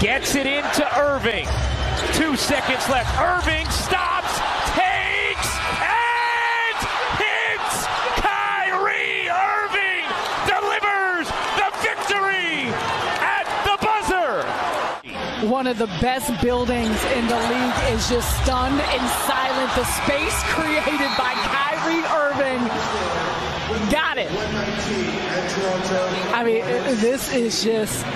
Gets it into Irving. Two seconds left. Irving stops, takes, and hits. Kyrie Irving delivers the victory at the buzzer. One of the best buildings in the league is just stunned and silent. The space created by Kyrie Irving. Got it. I mean, this is just